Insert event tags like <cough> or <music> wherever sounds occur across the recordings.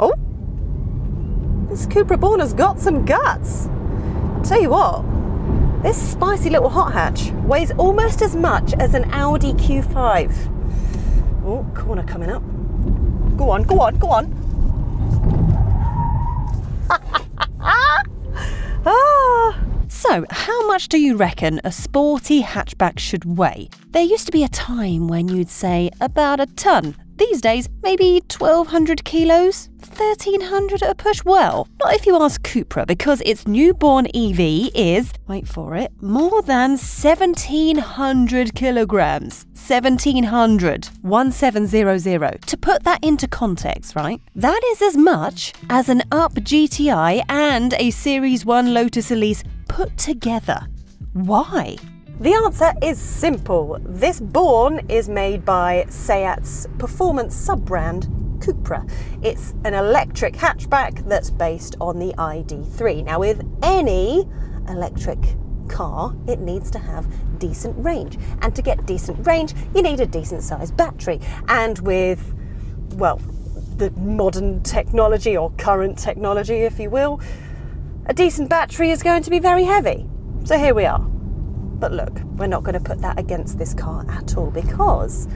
Oh, this Cupra Born has got some guts. I'll tell you what, this spicy little hot hatch weighs almost as much as an Audi Q5. Oh, corner coming up. Go on, go on, go on. <laughs> ah! So, how much do you reckon a sporty hatchback should weigh? There used to be a time when you'd say about a ton. These days, maybe 1200 kilos? 1300 at a push? Well, not if you ask Cupra, because its newborn EV is, wait for it, more than 1700 kilograms. 1700. 1700. To put that into context, right? That is as much as an Up GTI and a Series 1 Lotus Elise put together. Why? The answer is simple. This Born is made by Seat's performance sub-brand Cupra. It's an electric hatchback that's based on the ID3. Now with any electric car, it needs to have decent range. And to get decent range, you need a decent sized battery. And with, well, the modern technology or current technology, if you will, a decent battery is going to be very heavy. So here we are. But look, we're not going to put that against this car at all because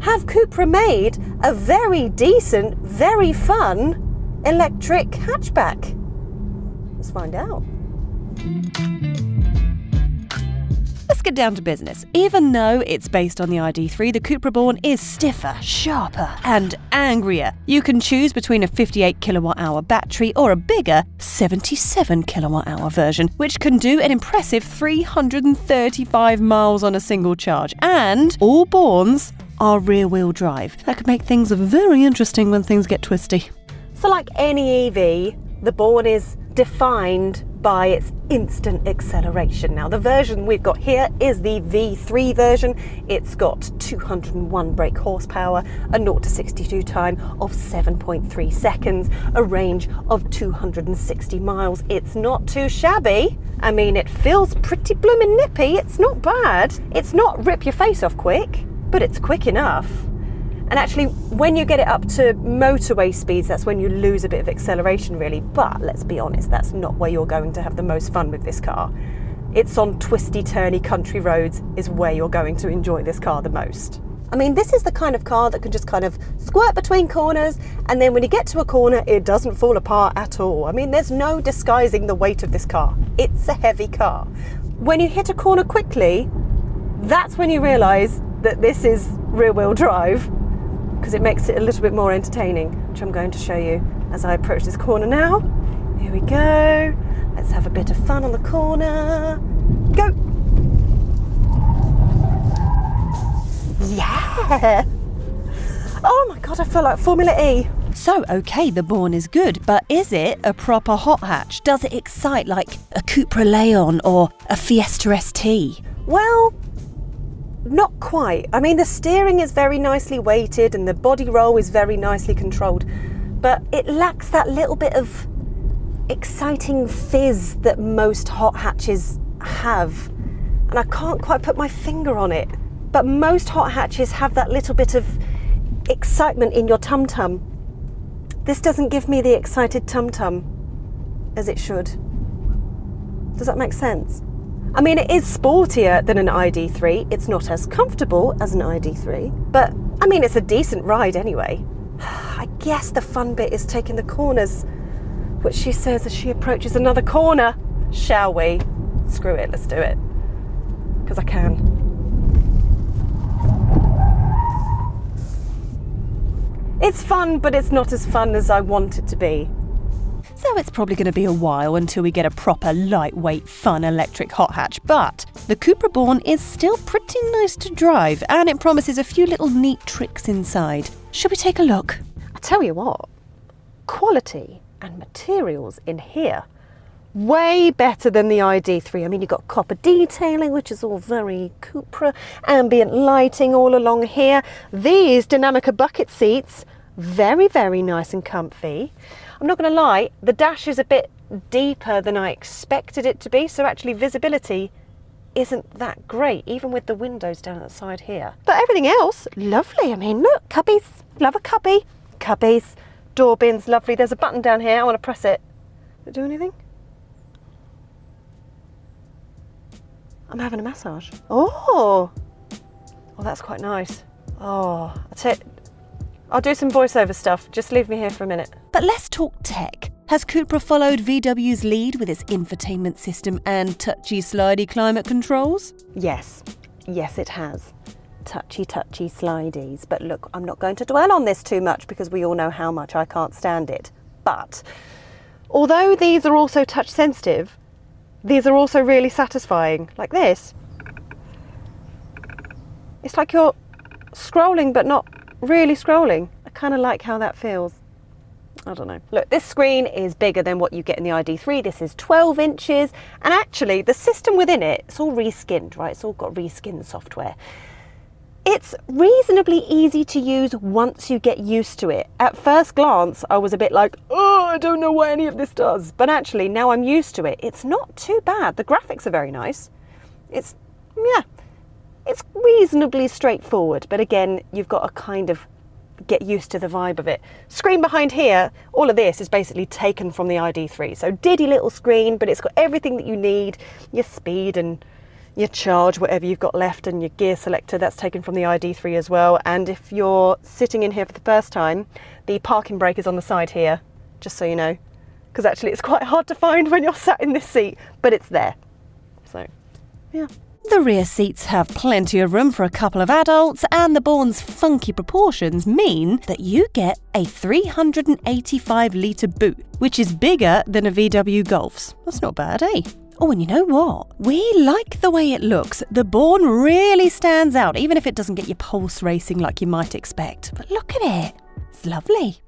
have Cupra made a very decent, very fun electric hatchback? Let's find out. Get down to business. Even though it's based on the ID3, the Cupra Born is stiffer, sharper, and angrier. You can choose between a 58 kilowatt hour battery or a bigger 77 kilowatt hour version, which can do an impressive 335 miles on a single charge. And all Borns are rear wheel drive. That could make things very interesting when things get twisty. So, like any EV, the Born is defined by its instant acceleration. Now, the version we've got here is the V3 version. It's got 201 brake horsepower, a 0 to 62 time of 7.3 seconds, a range of 260 miles. It's not too shabby. I mean, it feels pretty blooming nippy. It's not bad. It's not rip your face off quick, but it's quick enough. And actually, when you get it up to motorway speeds, that's when you lose a bit of acceleration, really. But let's be honest, that's not where you're going to have the most fun with this car. It's on twisty, turny country roads, is where you're going to enjoy this car the most. I mean, this is the kind of car that can just kind of squirt between corners, and then when you get to a corner, it doesn't fall apart at all. I mean, there's no disguising the weight of this car. It's a heavy car. When you hit a corner quickly, that's when you realise that this is rear wheel drive because it makes it a little bit more entertaining, which I'm going to show you as I approach this corner now. Here we go. Let's have a bit of fun on the corner. Go! Yeah! Oh my god, I feel like Formula E. So, okay, the Born is good, but is it a proper hot hatch? Does it excite like a Cupra Leon or a Fiesta ST? Well, not quite. I mean, the steering is very nicely weighted and the body roll is very nicely controlled, but it lacks that little bit of exciting fizz that most hot hatches have. And I can't quite put my finger on it, but most hot hatches have that little bit of excitement in your tum tum. This doesn't give me the excited tum tum as it should. Does that make sense? I mean, it is sportier than an ID3. It's not as comfortable as an ID3, but I mean, it's a decent ride anyway. <sighs> I guess the fun bit is taking the corners, which she says as she approaches another corner. Shall we? Screw it, let's do it. Because I can. It's fun, but it's not as fun as I want it to be. So it's probably going to be a while until we get a proper lightweight, fun electric hot hatch. But the Cupra Born is still pretty nice to drive and it promises a few little neat tricks inside. Shall we take a look? I tell you what, quality and materials in here way better than the ID3. I mean, you've got copper detailing, which is all very Cupra, ambient lighting all along here. These Dinamica bucket seats, very, very nice and comfy. I'm not going to lie, the dash is a bit deeper than I expected it to be, so actually visibility isn't that great, even with the windows down at the side here. But everything else, lovely. I mean, look, cubbies, love a cubby, cubbies, door bin's lovely. There's a button down here. I want to press it. Does it do anything? I'm having a massage. Oh, oh, that's quite nice. Oh, I'll take. I'll do some voiceover stuff. Just leave me here for a minute. But let's talk tech. Has Cupra followed VW's lead with its infotainment system and touchy slidey climate controls? Yes, yes, it has. Touchy, touchy slideys. But look, I'm not going to dwell on this too much because we all know how much I can't stand it. But although these are also touch sensitive, these are also really satisfying, like this. It's like you're scrolling but not really scrolling. I kind of like how that feels. I don't know. Look, this screen is bigger than what you get in the ID3. This is 12 inches. And actually, the system within it, it's all reskinned, right? It's all got reskinned software. It's reasonably easy to use once you get used to it. At first glance, I was a bit like, oh, I don't know what any of this does. But actually, now I'm used to it. It's not too bad. The graphics are very nice. It's, yeah, it's reasonably straightforward. But again, you've got a kind of get used to the vibe of it. Screen behind here, all of this is basically taken from the ID3. So diddy little screen, but it's got everything that you need, your speed and your charge, whatever you've got left, and your gear selector, that's taken from the ID3 as well. And if you're sitting in here for the first time, the parking brake is on the side here, just so you know. Because actually it's quite hard to find when you're sat in this seat, but it's there. So, yeah. The rear seats have plenty of room for a couple of adults, and the Born's funky proportions mean that you get a 385 litre boot, which is bigger than a VW Golf's. That's not bad, eh? Oh, and you know what? We like the way it looks. The Bourne really stands out, even if it doesn't get your pulse racing like you might expect. But look at it. It's lovely.